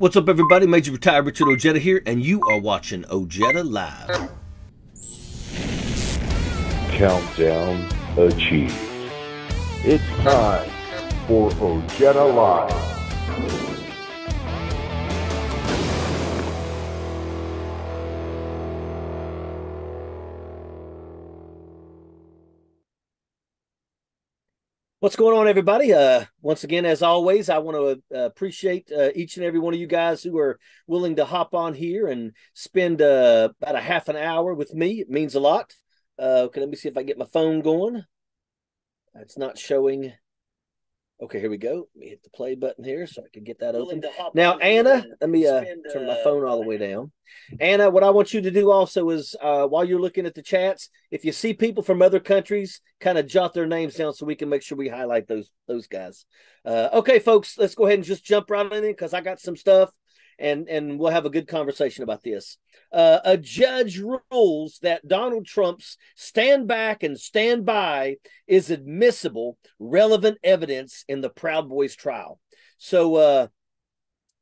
What's up, everybody? Major Retired Richard Ojeda here, and you are watching Ojeda Live. Countdown achieved. It's time for Ojeda Live. What's going on, everybody? Uh, once again, as always, I want to uh, appreciate uh, each and every one of you guys who are willing to hop on here and spend uh, about a half an hour with me. It means a lot. Uh, okay, let me see if I get my phone going. It's not showing. Okay, here we go. Let me hit the play button here so I can get that open. Now, Anna, let me uh, turn my phone all the way down. Anna, what I want you to do also is uh, while you're looking at the chats, if you see people from other countries, kind of jot their names down so we can make sure we highlight those those guys. Uh, okay, folks, let's go ahead and just jump right in because I got some stuff and and we'll have a good conversation about this. Uh, a judge rules that Donald Trump's stand back and stand by is admissible, relevant evidence in the Proud Boys trial. So uh,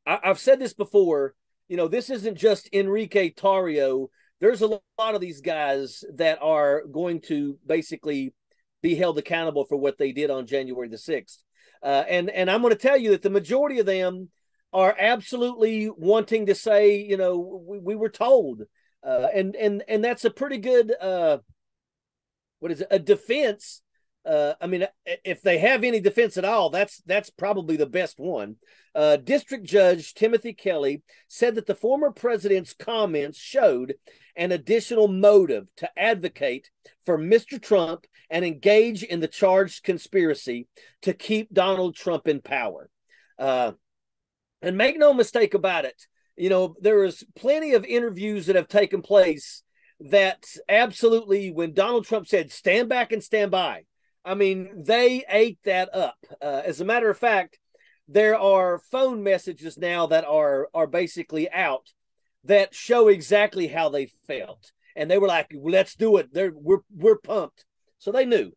I, I've said this before. You know, this isn't just Enrique Tarrio. There's a lot of these guys that are going to basically be held accountable for what they did on January the sixth. Uh, and and I'm going to tell you that the majority of them are absolutely wanting to say, you know, we, we were told, uh, and and and that's a pretty good, uh, what is it, a defense. Uh, I mean, if they have any defense at all, that's that's probably the best one. Uh, District Judge Timothy Kelly said that the former president's comments showed an additional motive to advocate for Mr. Trump and engage in the charged conspiracy to keep Donald Trump in power. Uh, and make no mistake about it, you know, there is plenty of interviews that have taken place that absolutely, when Donald Trump said, stand back and stand by, I mean, they ate that up. Uh, as a matter of fact, there are phone messages now that are are basically out that show exactly how they felt, and they were like, "Let's do it." They're we're we're pumped, so they knew.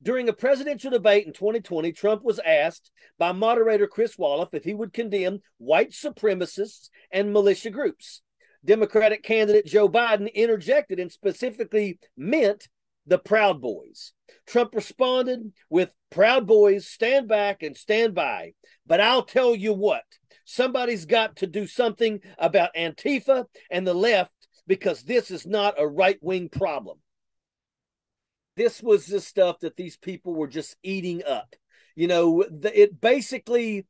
During a presidential debate in 2020, Trump was asked by moderator Chris Wallace if he would condemn white supremacists and militia groups. Democratic candidate Joe Biden interjected and specifically meant the Proud Boys. Trump responded with Proud Boys, stand back and stand by. But I'll tell you what, somebody's got to do something about Antifa and the left because this is not a right wing problem this was the stuff that these people were just eating up. You know, it basically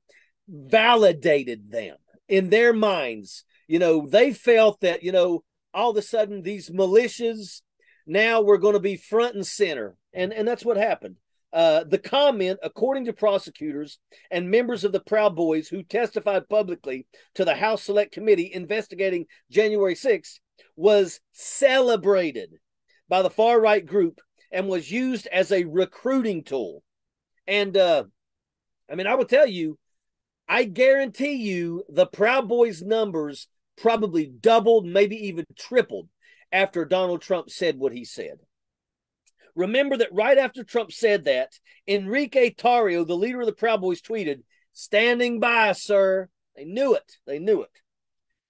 validated them in their minds. You know, they felt that, you know, all of a sudden these militias now were going to be front and center. And, and that's what happened. Uh, the comment, according to prosecutors and members of the Proud Boys who testified publicly to the House Select Committee investigating January 6th, was celebrated by the far right group and was used as a recruiting tool. And uh, I mean, I will tell you, I guarantee you the Proud Boys numbers probably doubled, maybe even tripled after Donald Trump said what he said. Remember that right after Trump said that, Enrique Tarrio, the leader of the Proud Boys, tweeted, Standing by, sir. They knew it. They knew it.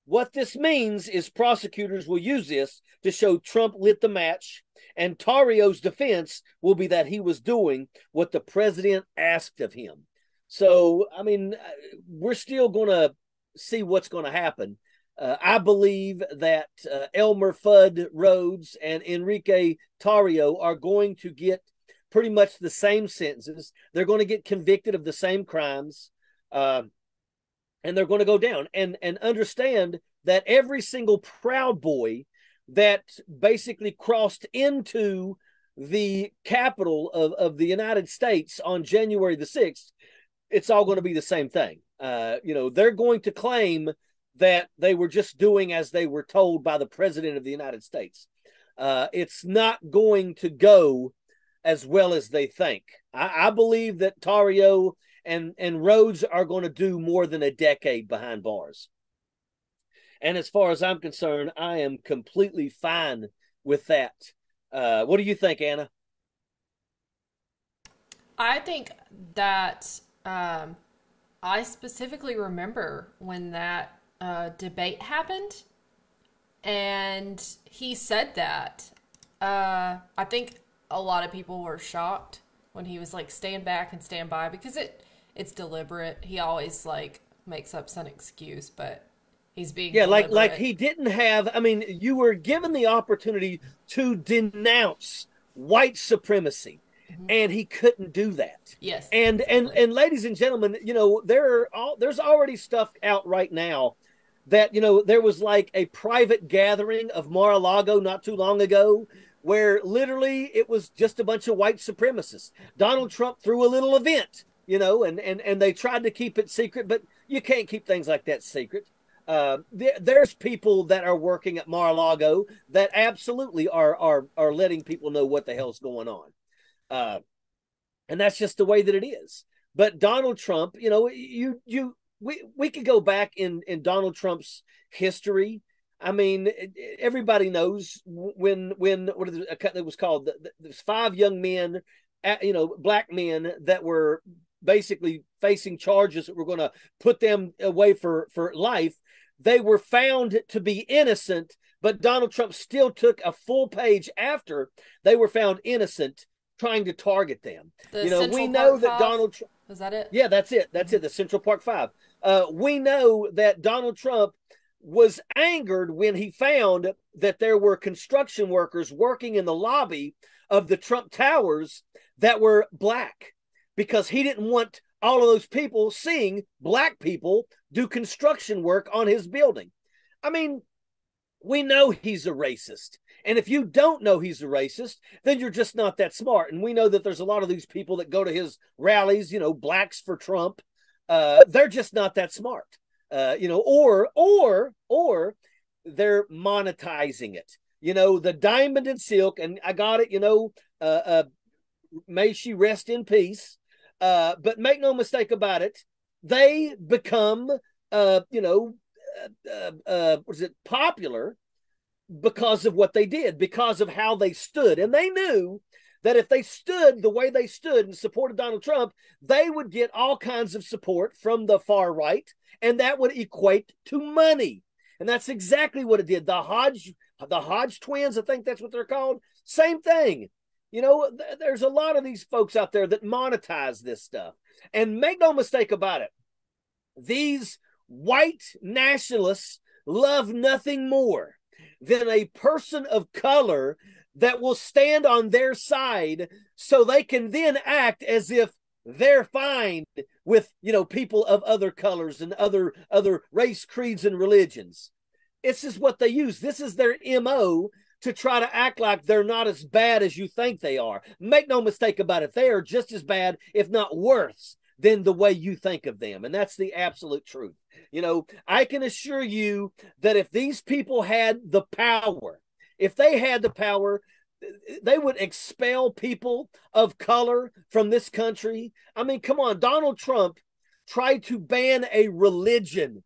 What this means is prosecutors will use this to show Trump lit the match and Tarrio's defense will be that he was doing what the president asked of him. So, I mean, we're still going to see what's going to happen. Uh, I believe that uh, Elmer Fudd Rhodes and Enrique Tario are going to get pretty much the same sentences. They're going to get convicted of the same crimes, uh, and they're going to go down. And and understand that every single Proud Boy that basically crossed into the capital of, of the United States on January the 6th, it's all going to be the same thing. Uh, you know, they're going to claim that they were just doing as they were told by the president of the United States. Uh, it's not going to go as well as they think. I, I believe that Tarrio and, and Rhodes are going to do more than a decade behind bars. And as far as I'm concerned, I am completely fine with that. Uh, what do you think, Anna? I think that um, I specifically remember when that uh, debate happened, and he said that. Uh, I think a lot of people were shocked when he was like, "Stand back and stand by," because it it's deliberate. He always like makes up some excuse, but he's being yeah, deliberate. like like he didn't have. I mean, you were given the opportunity to denounce white supremacy mm-hmm. and he couldn't do that. Yes. And and and ladies and gentlemen, you know, there are all there's already stuff out right now that, you know, there was like a private gathering of Mar-a-Lago not too long ago where literally it was just a bunch of white supremacists. Donald mm-hmm. Trump threw a little event, you know, and and and they tried to keep it secret, but you can't keep things like that secret. Uh, there, there's people that are working at Mar-a-Lago that absolutely are are are letting people know what the hell's going on. Uh, and that's just the way that it is. But Donald Trump, you know, you you we we could go back in in Donald Trump's history. I mean, everybody knows when when what it was called. There's five young men, you know, black men that were basically facing charges that were going to put them away for for life. They were found to be innocent, but Donald Trump still took a full page after they were found innocent trying to target them. The you know, Central we know Park that Five? Donald Trump. Is that it? Yeah, that's it. That's it. The Central Park Five. Uh, we know that Donald Trump was angered when he found that there were construction workers working in the lobby of the Trump Towers that were black because he didn't want all of those people seeing black people do construction work on his building. I mean, we know he's a racist. And if you don't know he's a racist, then you're just not that smart. And we know that there's a lot of these people that go to his rallies, you know, blacks for Trump. Uh, they're just not that smart. Uh, you know, or or or they're monetizing it. You know, the diamond and silk, and I got it, you know, uh, uh may she rest in peace. Uh, but make no mistake about it, they become uh, you know, uh, uh, what is it, popular because of what they did, because of how they stood. And they knew that if they stood the way they stood and supported Donald Trump, they would get all kinds of support from the far right, and that would equate to money. And that's exactly what it did. The Hodge, the Hodge twins, I think that's what they're called. Same thing. You know, th- there's a lot of these folks out there that monetize this stuff. And make no mistake about it, these white nationalists love nothing more than a person of color that will stand on their side so they can then act as if they're fine with you know people of other colors and other other race creeds and religions this is what they use this is their mo to try to act like they're not as bad as you think they are make no mistake about it they are just as bad if not worse than the way you think of them and that's the absolute truth you know, I can assure you that if these people had the power, if they had the power, they would expel people of color from this country. I mean, come on, Donald Trump tried to ban a religion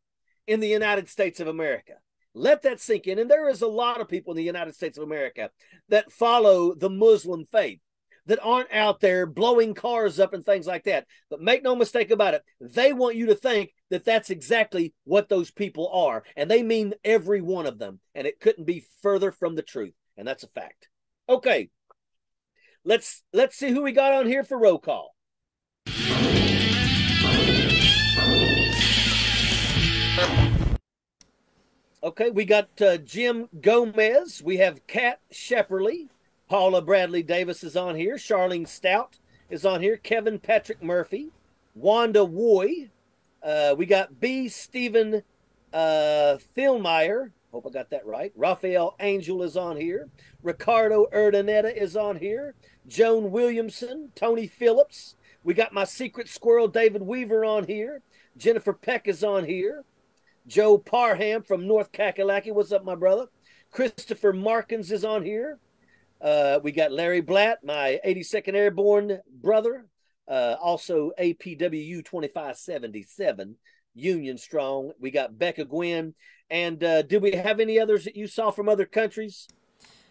in the United States of America. Let that sink in. And there is a lot of people in the United States of America that follow the Muslim faith that aren't out there blowing cars up and things like that. But make no mistake about it, they want you to think that that's exactly what those people are. And they mean every one of them. And it couldn't be further from the truth. And that's a fact. Okay. Let's let's see who we got on here for roll call. Okay, we got uh, Jim Gomez. We have Kat Shepperly. Paula Bradley Davis is on here. Charlene Stout is on here. Kevin Patrick Murphy. Wanda Woy. Uh, we got B. Stephen uh. Hope I got that right. Raphael Angel is on here. Ricardo Urdaneta is on here. Joan Williamson. Tony Phillips. We got my secret squirrel, David Weaver, on here. Jennifer Peck is on here. Joe Parham from North Kakalaki. What's up, my brother? Christopher Markins is on here. Uh, we got Larry Blatt, my 82nd Airborne brother, uh, also APWU 2577, Union Strong. We got Becca Gwynn. And uh, did we have any others that you saw from other countries?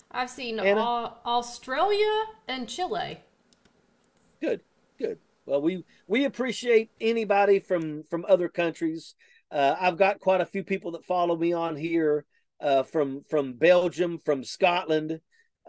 I've seen Australia and Chile. Good, good. Well, we we appreciate anybody from from other countries. Uh, I've got quite a few people that follow me on here uh, from from Belgium, from Scotland,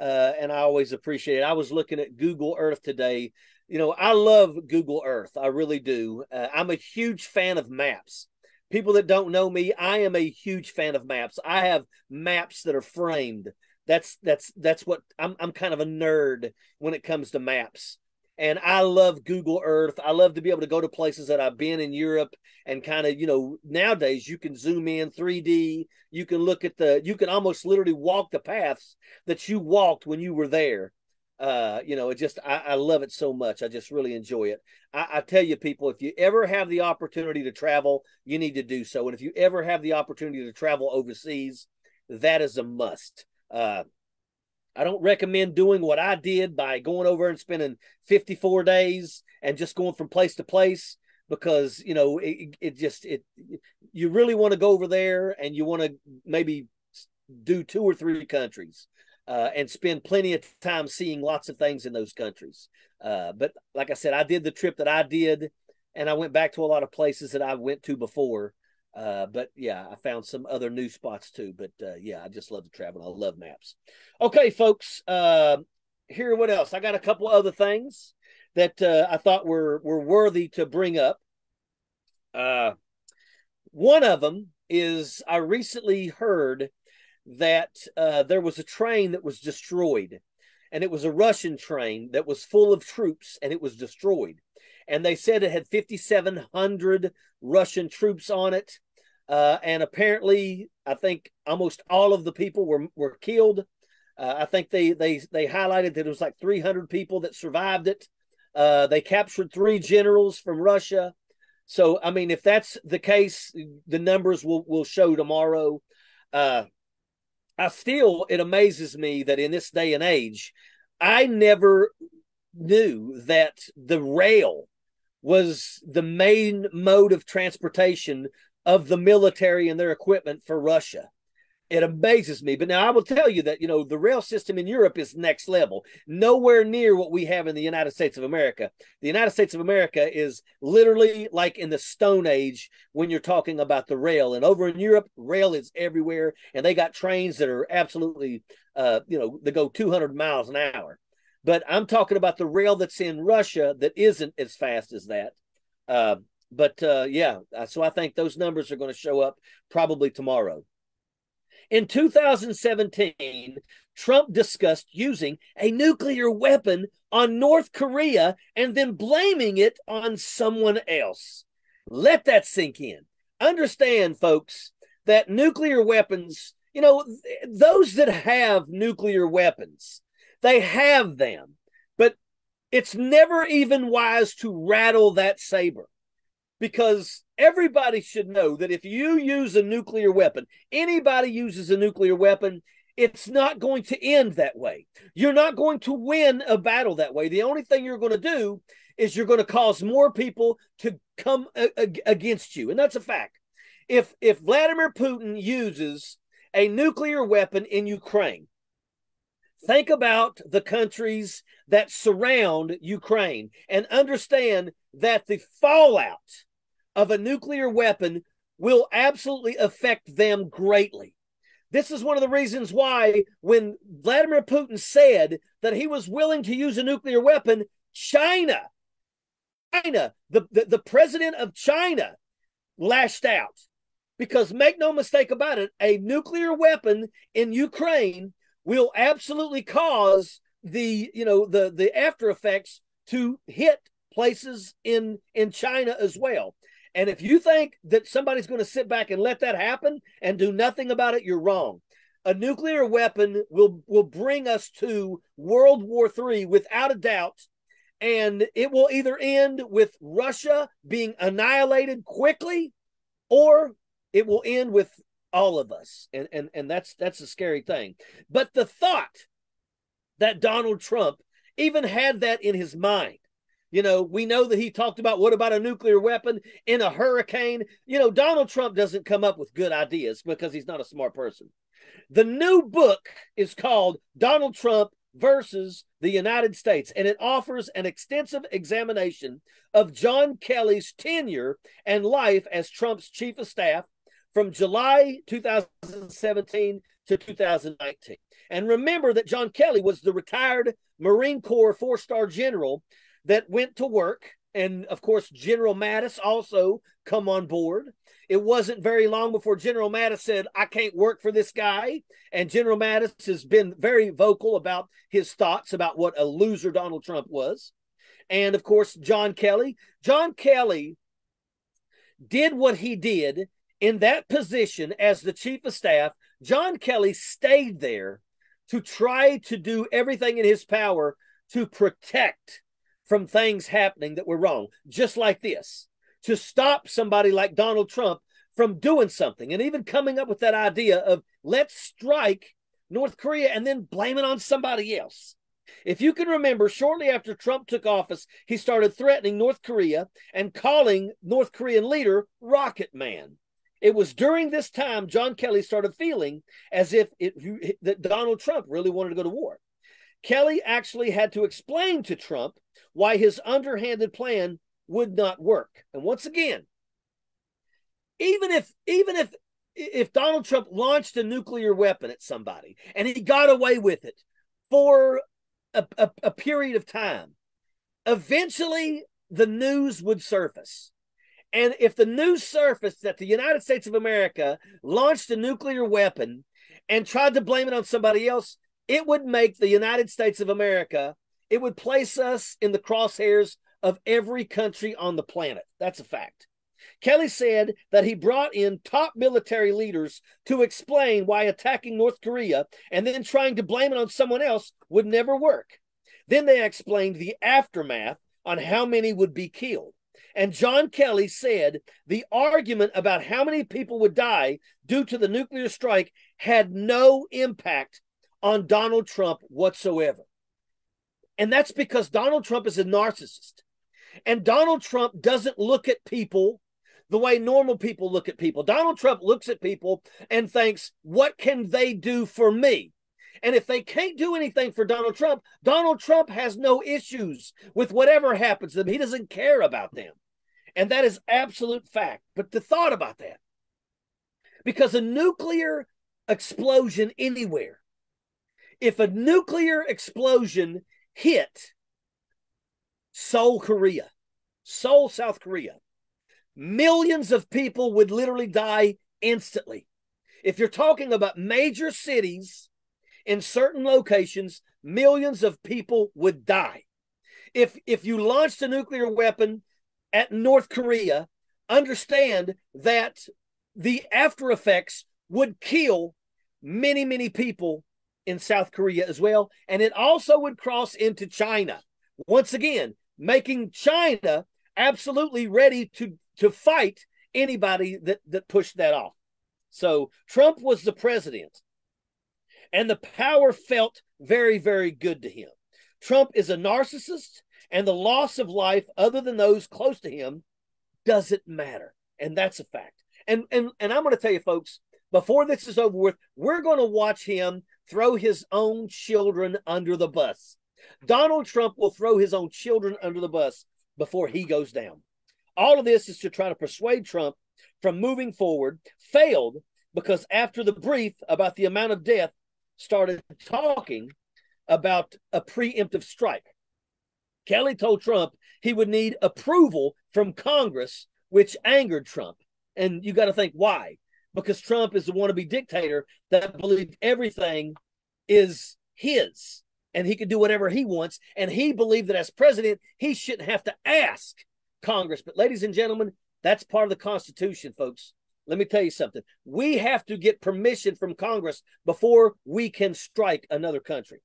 uh, and I always appreciate it. I was looking at Google Earth today. You know, I love Google Earth. I really do. Uh, I'm a huge fan of maps. People that don't know me, I am a huge fan of maps. I have maps that are framed. That's that's that's what I'm. I'm kind of a nerd when it comes to maps and I love Google Earth. I love to be able to go to places that I've been in Europe and kind of, you know, nowadays you can zoom in 3D. You can look at the, you can almost literally walk the paths that you walked when you were there. Uh, you know, it just, I, I love it so much. I just really enjoy it. I, I tell you, people, if you ever have the opportunity to travel, you need to do so. And if you ever have the opportunity to travel overseas, that is a must. Uh, I don't recommend doing what I did by going over and spending 54 days and just going from place to place because you know it, it just it you really want to go over there and you want to maybe do two or three countries uh, and spend plenty of time seeing lots of things in those countries. Uh, but like I said, I did the trip that I did, and I went back to a lot of places that I went to before. Uh, but yeah, I found some other new spots too. But uh, yeah, I just love to travel. I love maps. Okay, folks. Uh, here, what else? I got a couple other things that uh, I thought were were worthy to bring up. Uh, one of them is I recently heard that uh, there was a train that was destroyed, and it was a Russian train that was full of troops, and it was destroyed and they said it had 5,700 Russian troops on it. Uh, and apparently, I think almost all of the people were were killed. Uh, I think they they they highlighted that it was like 300 people that survived it. Uh, they captured three generals from Russia. So, I mean, if that's the case, the numbers will will show tomorrow. Uh, I still it amazes me that in this day and age, I never knew that the rail was the main mode of transportation of the military and their equipment for Russia. It amazes me. But now I will tell you that, you know, the rail system in Europe is next level, nowhere near what we have in the United States of America. The United States of America is literally like in the Stone Age when you're talking about the rail. And over in Europe, rail is everywhere. And they got trains that are absolutely, uh, you know, they go 200 miles an hour. But I'm talking about the rail that's in Russia that isn't as fast as that. Uh, but uh, yeah, uh, so I think those numbers are going to show up probably tomorrow. In 2017, Trump discussed using a nuclear weapon on North Korea and then blaming it on someone else. Let that sink in. Understand, folks, that nuclear weapons, you know, those that have nuclear weapons, they have them, but it's never even wise to rattle that saber because everybody should know that if you use a nuclear weapon, anybody uses a nuclear weapon, it's not going to end that way. You're not going to win a battle that way. The only thing you're going to do is you're going to cause more people to come a- a- against you, and that's a fact. If if Vladimir Putin uses a nuclear weapon in Ukraine, Think about the countries that surround Ukraine and understand that the fallout of a nuclear weapon will absolutely affect them greatly. This is one of the reasons why, when Vladimir Putin said that he was willing to use a nuclear weapon, China, China, the, the, the president of China lashed out. Because make no mistake about it, a nuclear weapon in Ukraine will absolutely cause the you know the the after effects to hit places in in China as well. And if you think that somebody's going to sit back and let that happen and do nothing about it, you're wrong. A nuclear weapon will will bring us to World War III without a doubt, and it will either end with Russia being annihilated quickly, or it will end with all of us. And and and that's that's a scary thing. But the thought that donald trump even had that in his mind you know we know that he talked about what about a nuclear weapon in a hurricane? You know donald trump doesn't come up with good ideas because he's not a smart person. The new book is called donald trump versus the United States, and it offers an extensive examination of John Kelly's tenure and life as Trump's chief of staff from July 2017 to 2019. And remember that John Kelly was the retired Marine Corps four star general that went to work. And of course, General Mattis also come on board. It wasn't very long before General Mattis said, I can't work for this guy. And General Mattis has been very vocal about his thoughts about what a loser Donald Trump was. And of course, John Kelly. John Kelly did what he did in that position as the chief of staff. John Kelly stayed there to try to do everything in his power to protect from things happening that were wrong, just like this to stop somebody like Donald Trump from doing something and even coming up with that idea of let's strike North Korea and then blame it on somebody else. If you can remember, shortly after Trump took office, he started threatening North Korea and calling North Korean leader Rocket Man. It was during this time John Kelly started feeling as if it, that Donald Trump really wanted to go to war. Kelly actually had to explain to Trump why his underhanded plan would not work. And once again, even if even if if Donald Trump launched a nuclear weapon at somebody and he got away with it for a, a, a period of time, eventually the news would surface. And if the news surfaced that the United States of America launched a nuclear weapon and tried to blame it on somebody else, it would make the United States of America, it would place us in the crosshairs of every country on the planet. That's a fact. Kelly said that he brought in top military leaders to explain why attacking North Korea and then trying to blame it on someone else would never work. Then they explained the aftermath on how many would be killed. And John Kelly said the argument about how many people would die due to the nuclear strike had no impact on Donald Trump whatsoever. And that's because Donald Trump is a narcissist. And Donald Trump doesn't look at people the way normal people look at people. Donald Trump looks at people and thinks, what can they do for me? And if they can't do anything for Donald Trump, Donald Trump has no issues with whatever happens to them. He doesn't care about them. And that is absolute fact. But the thought about that, because a nuclear explosion anywhere, if a nuclear explosion hit Seoul, Korea, Seoul, South Korea, millions of people would literally die instantly. If you're talking about major cities in certain locations, millions of people would die. If if you launched a nuclear weapon at North Korea, understand that the after effects would kill many many people in South Korea as well and it also would cross into China. Once again, making China absolutely ready to to fight anybody that that pushed that off. So Trump was the president, and the power felt very very good to him. Trump is a narcissist, and the loss of life other than those close to him doesn't matter, and that's a fact. And and and I'm going to tell you, folks, before this is over with, we're going to watch him throw his own children under the bus. Donald Trump will throw his own children under the bus before he goes down. All of this is to try to persuade Trump from moving forward, failed because after the brief about the amount of death started talking about a preemptive strike. Kelly told Trump he would need approval from Congress, which angered Trump. And you got to think why? Because Trump is the wannabe dictator that believed everything is his and he could do whatever he wants. And he believed that as president, he shouldn't have to ask Congress. But, ladies and gentlemen, that's part of the Constitution, folks. Let me tell you something. We have to get permission from Congress before we can strike another country.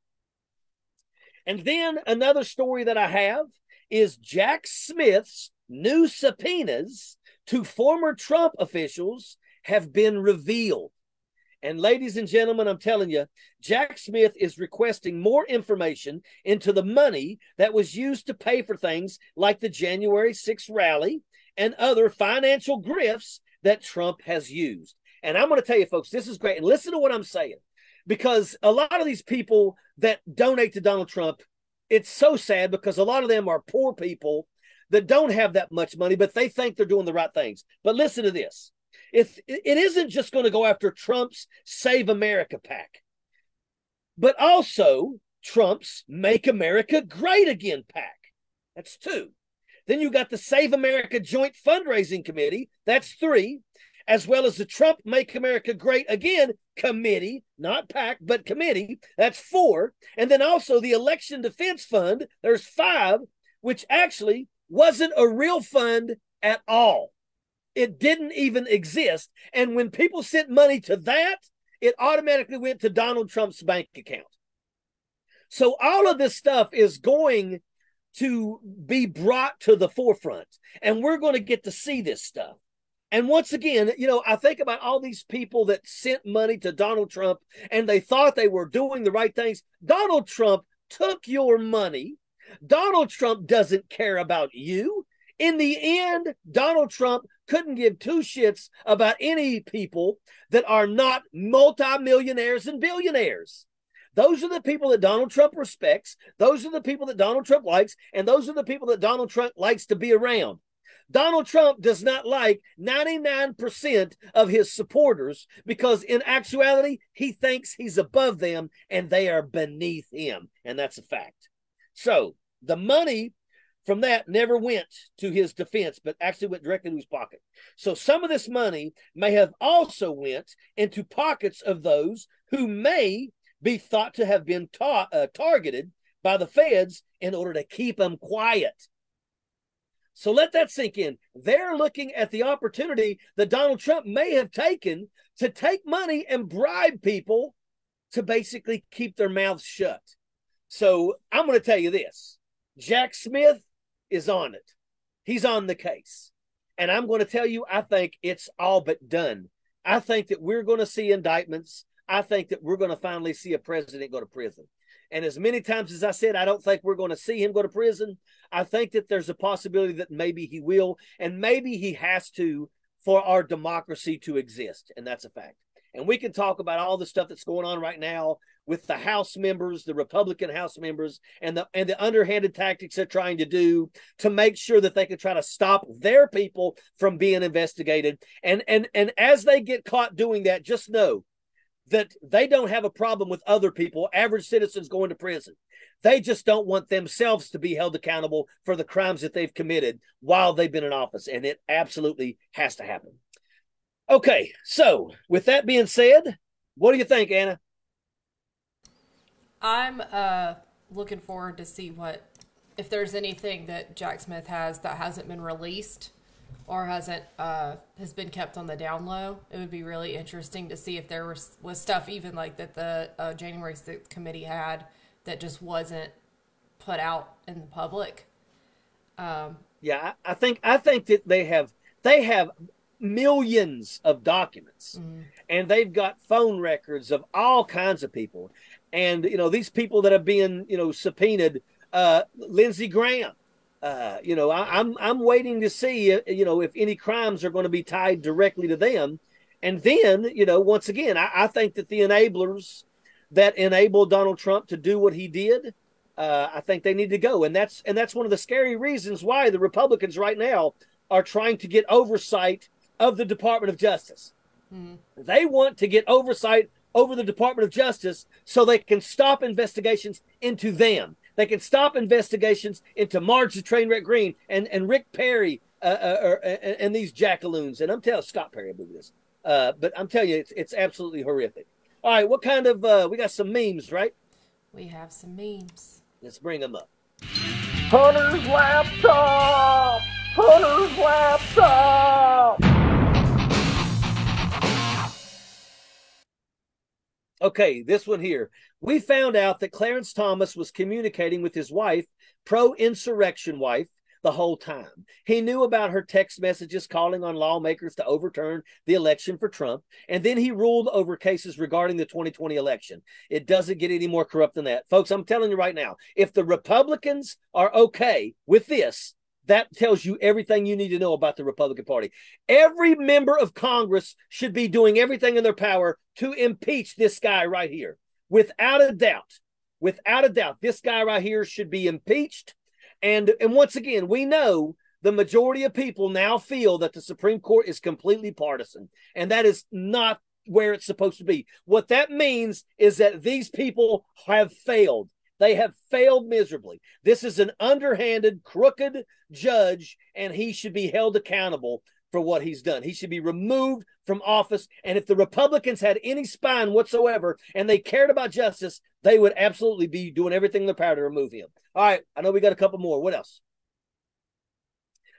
And then another story that I have is Jack Smith's new subpoenas to former Trump officials have been revealed. And ladies and gentlemen, I'm telling you, Jack Smith is requesting more information into the money that was used to pay for things like the January 6th rally and other financial grifts that Trump has used. And I'm going to tell you, folks, this is great. And listen to what I'm saying. Because a lot of these people that donate to Donald Trump, it's so sad because a lot of them are poor people that don't have that much money, but they think they're doing the right things. But listen to this. If it isn't just going to go after Trump's Save America PAC, but also Trump's Make America Great Again PAC. That's two. Then you got the Save America Joint Fundraising Committee. That's three. As well as the Trump Make America Great Again Committee, not PAC, but committee. That's four. And then also the Election Defense Fund. There's five, which actually wasn't a real fund at all. It didn't even exist. And when people sent money to that, it automatically went to Donald Trump's bank account. So all of this stuff is going to be brought to the forefront, and we're going to get to see this stuff. And once again, you know, I think about all these people that sent money to Donald Trump and they thought they were doing the right things. Donald Trump took your money. Donald Trump doesn't care about you. In the end, Donald Trump couldn't give two shits about any people that are not multimillionaires and billionaires. Those are the people that Donald Trump respects. Those are the people that Donald Trump likes. And those are the people that Donald Trump likes to be around. Donald Trump does not like 99% of his supporters because, in actuality, he thinks he's above them and they are beneath him. And that's a fact. So the money from that never went to his defense, but actually went directly to his pocket. So some of this money may have also went into pockets of those who may be thought to have been ta- uh, targeted by the feds in order to keep them quiet. So let that sink in. They're looking at the opportunity that Donald Trump may have taken to take money and bribe people to basically keep their mouths shut. So I'm going to tell you this Jack Smith is on it. He's on the case. And I'm going to tell you, I think it's all but done. I think that we're going to see indictments. I think that we're going to finally see a president go to prison. And as many times as I said, I don't think we're going to see him go to prison. I think that there's a possibility that maybe he will, and maybe he has to for our democracy to exist. And that's a fact. And we can talk about all the stuff that's going on right now with the House members, the Republican House members, and the and the underhanded tactics they're trying to do to make sure that they can try to stop their people from being investigated. And and and as they get caught doing that, just know that they don't have a problem with other people, average citizens going to prison. They just don't want themselves to be held accountable for the crimes that they've committed while they've been in office. And it absolutely has to happen. Okay, so with that being said, what do you think, Anna? I'm uh, looking forward to see what if there's anything that Jack Smith has that hasn't been released or hasn't uh, has been kept on the down low. It would be really interesting to see if there was was stuff even like that the uh, January 6th committee had that just wasn't put out in the public. Um, yeah, I think I think that they have they have millions of documents mm-hmm. and they've got phone records of all kinds of people and you know these people that are being you know subpoenaed uh lindsey graham uh, you know, I, am I'm, I'm waiting to see, uh, you know, if any crimes are going to be tied directly to them. And then, you know, once again, I, I think that the enablers that enabled Donald Trump to do what he did, uh, I think they need to go. And that's and that's one of the scary reasons why the Republicans right now are trying to get oversight of the Department of Justice. Mm-hmm. They want to get oversight over the Department of Justice so they can stop investigations into them. They can stop investigations into Marge the Trainwreck Greene and, and Rick Perry uh, uh, uh, and these jackaloons. And I'm telling Scott Perry about this. Uh, but I'm telling you, it's, it's absolutely horrific. All right, what kind of, uh, we got some memes, right? We have some memes. Let's bring them up. Hunter's laptop! Okay, this one here. We found out that Clarence Thomas was communicating with his wife, pro insurrection wife, the whole time. He knew about her text messages calling on lawmakers to overturn the election for Trump, and then he ruled over cases regarding the 2020 election. It doesn't get any more corrupt than that. Folks, I'm telling you right now, if the Republicans are okay with this, that tells you everything you need to know about the Republican Party. Every member of Congress should be doing everything in their power to impeach this guy right here. Without a doubt, without a doubt, this guy right here should be impeached. And and once again, we know the majority of people now feel that the Supreme Court is completely partisan, and that is not where it's supposed to be. What that means is that these people have failed. They have failed miserably. This is an underhanded, crooked judge, and he should be held accountable for what he's done. He should be removed from office. And if the Republicans had any spine whatsoever and they cared about justice, they would absolutely be doing everything in their power to remove him. All right, I know we got a couple more. What else?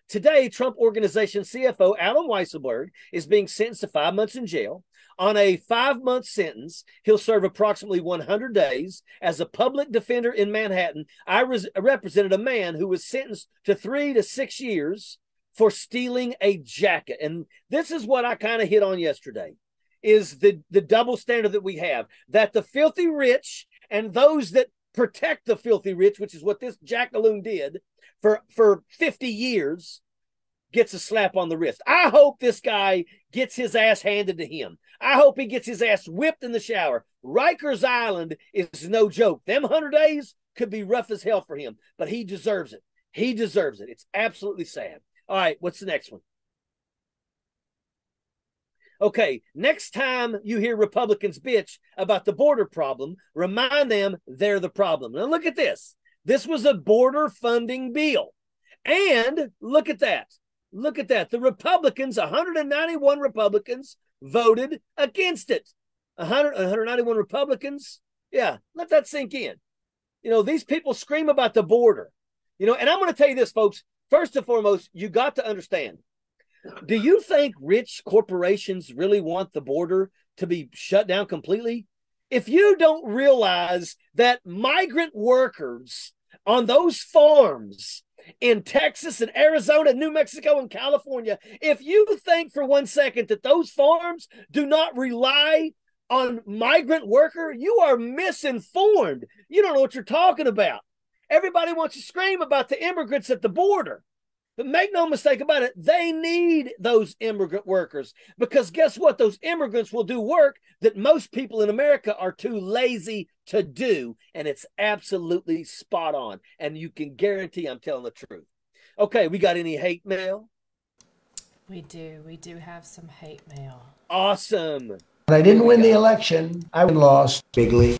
Today, Trump Organization CFO Allen Weisselberg is being sentenced to five months in jail. On a five month sentence, he'll serve approximately 100 days. As a public defender in Manhattan, I res- represented a man who was sentenced to three to six years for stealing a jacket. And this is what I kind of hit on yesterday is the, the double standard that we have that the filthy rich and those that protect the filthy rich, which is what this jackaloon did for, for 50 years, gets a slap on the wrist. I hope this guy gets his ass handed to him. I hope he gets his ass whipped in the shower. Rikers Island is no joke. Them 100 days could be rough as hell for him, but he deserves it. He deserves it. It's absolutely sad. All right, what's the next one? Okay, next time you hear Republicans bitch about the border problem, remind them they're the problem. Now look at this. This was a border funding bill. And look at that. Look at that. The Republicans, 191 Republicans, voted against it. 100, 191 Republicans. Yeah, let that sink in. You know, these people scream about the border. You know, and I'm going to tell you this, folks. First and foremost, you got to understand. Do you think rich corporations really want the border to be shut down completely? If you don't realize that migrant workers on those farms in Texas and Arizona, New Mexico and California, if you think for one second that those farms do not rely on migrant worker, you are misinformed. You don't know what you're talking about. Everybody wants to scream about the immigrants at the border. But make no mistake about it, they need those immigrant workers because guess what? Those immigrants will do work that most people in America are too lazy to do. And it's absolutely spot on. And you can guarantee I'm telling the truth. Okay, we got any hate mail? We do. We do have some hate mail. Awesome. I didn't win the election. I lost bigly.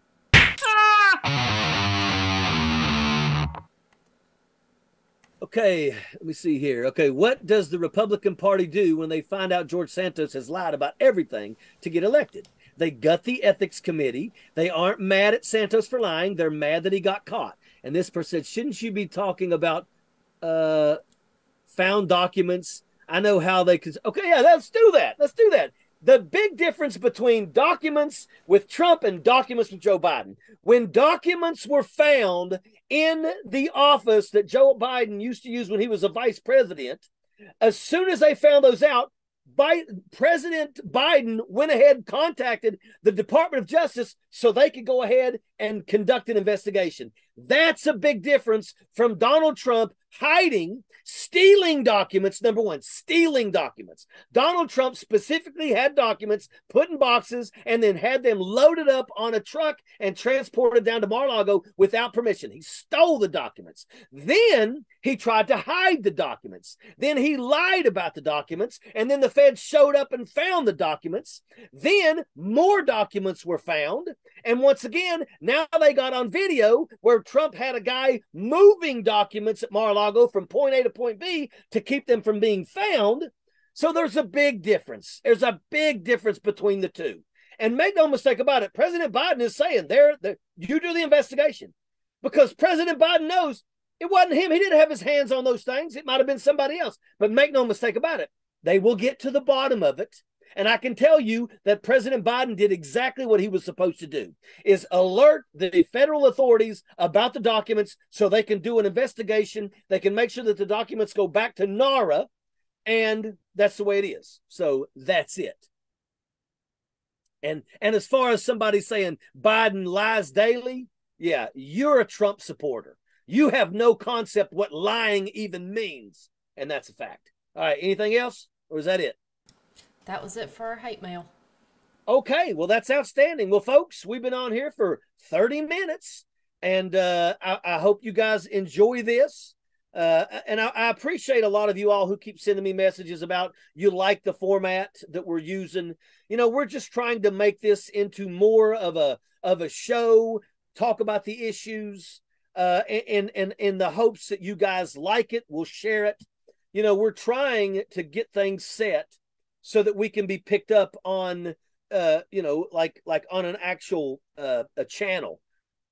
Okay, let me see here. Okay, what does the Republican Party do when they find out George Santos has lied about everything to get elected? They gut the ethics committee. They aren't mad at Santos for lying. They're mad that he got caught. And this person said, shouldn't you be talking about uh, found documents? I know how they could. Okay, yeah, let's do that. Let's do that the big difference between documents with Trump and documents with Joe Biden. When documents were found in the office that Joe Biden used to use when he was a vice president, as soon as they found those out, President Biden went ahead contacted the Department of Justice so they could go ahead and conduct an investigation. That's a big difference from Donald Trump hiding stealing documents. Number one, stealing documents. Donald Trump specifically had documents put in boxes and then had them loaded up on a truck and transported down to Mar-Lago without permission. He stole the documents. Then he tried to hide the documents. Then he lied about the documents. And then the feds showed up and found the documents. Then more documents were found. And once again, now they got on video where Trump had a guy moving documents at Mar-a-Lago from point A to point B to keep them from being found. So there's a big difference. There's a big difference between the two. And make no mistake about it, President Biden is saying there you do the investigation because President Biden knows it wasn't him. He didn't have his hands on those things. It might have been somebody else. But make no mistake about it, they will get to the bottom of it. And I can tell you that President Biden did exactly what he was supposed to do is alert the federal authorities about the documents so they can do an investigation. They can make sure that the documents go back to NARA and that's the way it is. So that's it. And and as far as somebody saying Biden lies daily, yeah, you're a Trump supporter. you have no concept what lying even means. And that's a fact. All right. Anything else? Or is that it? That was it for our hate mail. Okay. Well, that's outstanding. Well, folks, we've been on here for 30 minutes. And uh, I, I hope you guys enjoy this. Uh, and I, I, appreciate a lot of you all who keep sending me messages about you like the format that we're using. You know, we're just trying to make this into more of a of a show, talk about the issues, uh, and and in the hopes that you guys like it, we'll share it. You know, we're trying to get things set so that we can be picked up on, uh, you know, like like on an actual uh, a channel.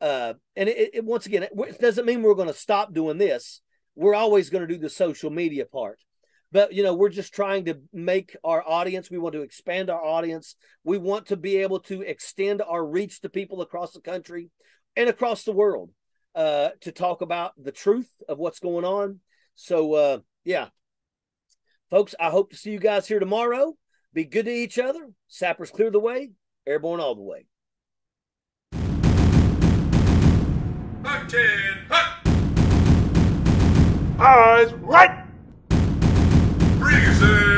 Uh, and it, it once again, it doesn't mean we're going to stop doing this. We're always going to do the social media part. But you know we're just trying to make our audience we want to expand our audience. We want to be able to extend our reach to people across the country and across the world uh, to talk about the truth of what's going on. So uh, yeah Folks, I hope to see you guys here tomorrow. Be good to each other. Sappers clear the way, airborne all the way. Eyes right! Freezing!